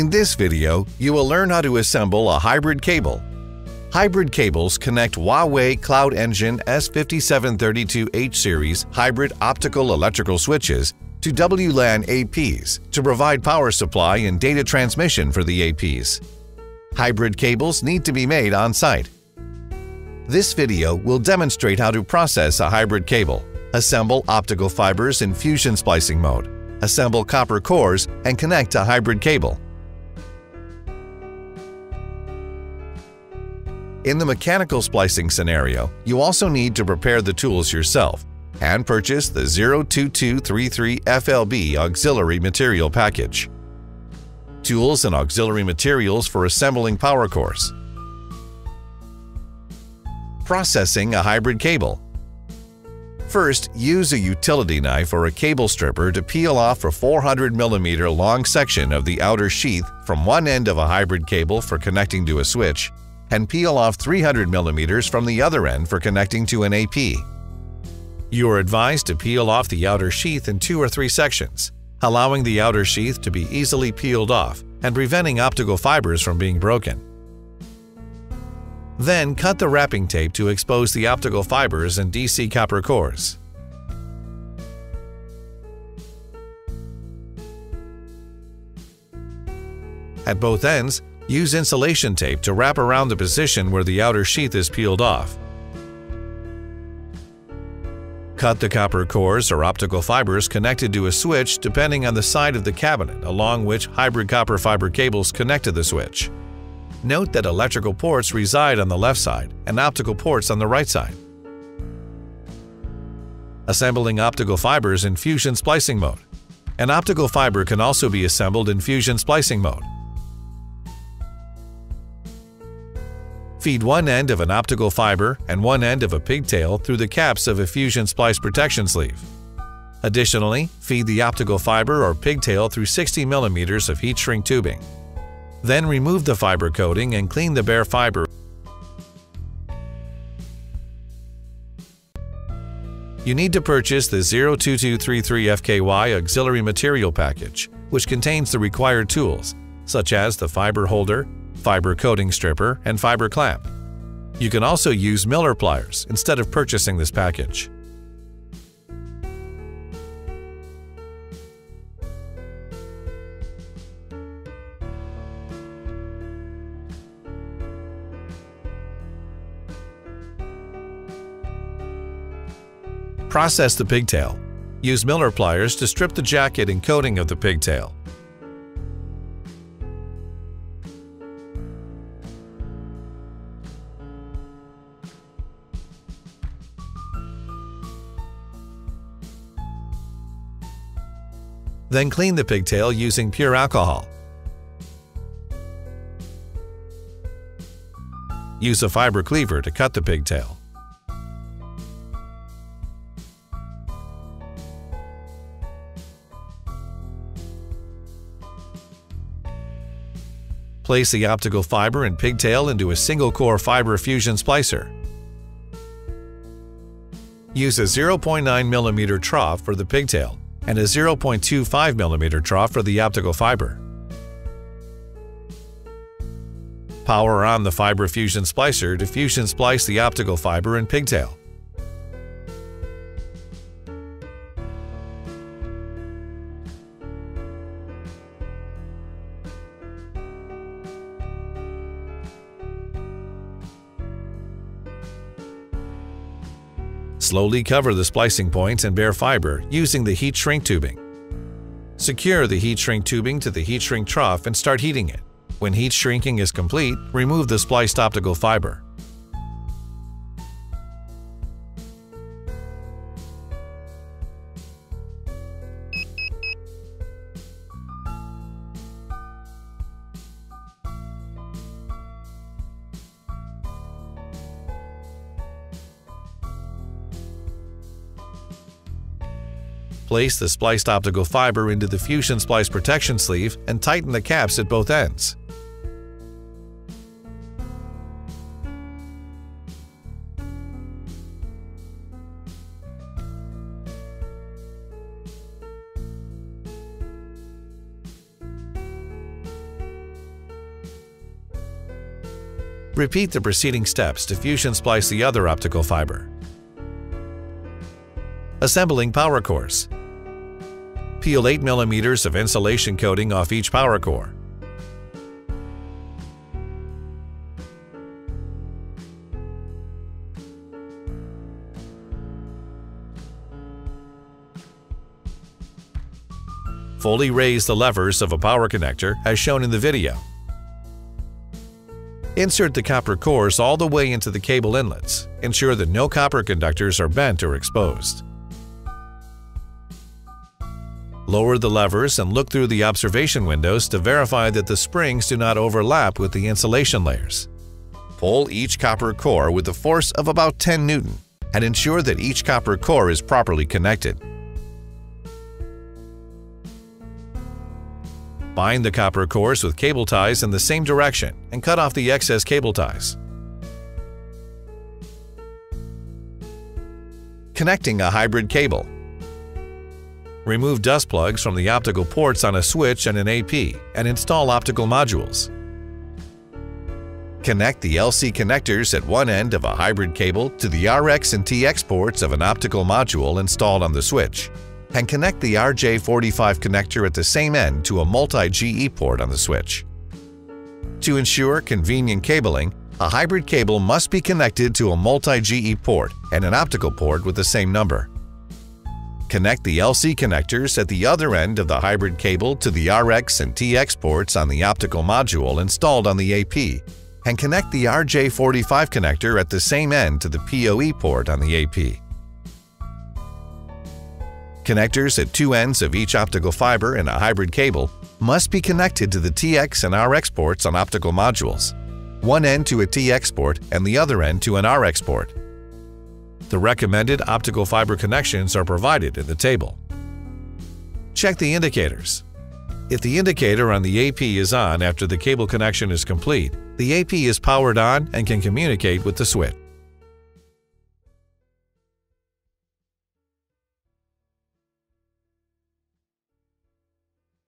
In this video, you will learn how to assemble a hybrid cable. Hybrid cables connect Huawei Cloud Engine S5732H series hybrid optical electrical switches to WLAN APs to provide power supply and data transmission for the APs. Hybrid cables need to be made on site. This video will demonstrate how to process a hybrid cable, assemble optical fibers in fusion splicing mode, assemble copper cores, and connect a hybrid cable. In the mechanical splicing scenario, you also need to prepare the tools yourself and purchase the 02233 FLB auxiliary material package. Tools and auxiliary materials for assembling power cores. Processing a hybrid cable. First, use a utility knife or a cable stripper to peel off a 400mm long section of the outer sheath from one end of a hybrid cable for connecting to a switch and peel off 300 millimeters from the other end for connecting to an AP. You are advised to peel off the outer sheath in two or three sections, allowing the outer sheath to be easily peeled off and preventing optical fibers from being broken. Then cut the wrapping tape to expose the optical fibers and DC copper cores. At both ends, Use insulation tape to wrap around the position where the outer sheath is peeled off. Cut the copper cores or optical fibers connected to a switch depending on the side of the cabinet along which hybrid copper fiber cables connect to the switch. Note that electrical ports reside on the left side and optical ports on the right side. Assembling optical fibers in fusion splicing mode. An optical fiber can also be assembled in fusion splicing mode. Feed one end of an optical fiber and one end of a pigtail through the caps of a fusion splice protection sleeve. Additionally, feed the optical fiber or pigtail through 60 mm of heat shrink tubing. Then remove the fiber coating and clean the bare fiber. You need to purchase the 02233FKY auxiliary material package, which contains the required tools, such as the fiber holder, fiber coating stripper, and fiber clamp. You can also use Miller pliers instead of purchasing this package. Process the pigtail. Use Miller pliers to strip the jacket and coating of the pigtail. Then clean the pigtail using pure alcohol. Use a fiber cleaver to cut the pigtail. Place the optical fiber and pigtail into a single-core fiber fusion splicer. Use a 0.9mm trough for the pigtail and a 0.25mm trough for the optical fiber. Power on the fiber fusion splicer to fusion splice the optical fiber and pigtail. Slowly cover the splicing points and bare fiber using the heat shrink tubing. Secure the heat shrink tubing to the heat shrink trough and start heating it. When heat shrinking is complete, remove the spliced optical fiber. Place the spliced optical fiber into the fusion splice protection sleeve and tighten the caps at both ends. Repeat the preceding steps to fusion splice the other optical fiber. Assembling power cores. Peel 8 mm of insulation coating off each power core. Fully raise the levers of a power connector as shown in the video. Insert the copper cores all the way into the cable inlets. Ensure that no copper conductors are bent or exposed. Lower the levers and look through the observation windows to verify that the springs do not overlap with the insulation layers. Pull each copper core with a force of about 10 Newton and ensure that each copper core is properly connected. Bind the copper cores with cable ties in the same direction and cut off the excess cable ties. Connecting a hybrid cable. Remove dust plugs from the optical ports on a switch and an AP and install optical modules. Connect the LC connectors at one end of a hybrid cable to the RX and TX ports of an optical module installed on the switch and connect the RJ45 connector at the same end to a multi-GE port on the switch. To ensure convenient cabling, a hybrid cable must be connected to a multi-GE port and an optical port with the same number. Connect the LC connectors at the other end of the hybrid cable to the RX and TX ports on the optical module installed on the AP, and connect the RJ45 connector at the same end to the PoE port on the AP. Connectors at two ends of each optical fiber in a hybrid cable must be connected to the TX and RX ports on optical modules, one end to a TX port and the other end to an RX port. The recommended optical fiber connections are provided in the table. Check the indicators. If the indicator on the AP is on after the cable connection is complete, the AP is powered on and can communicate with the switch.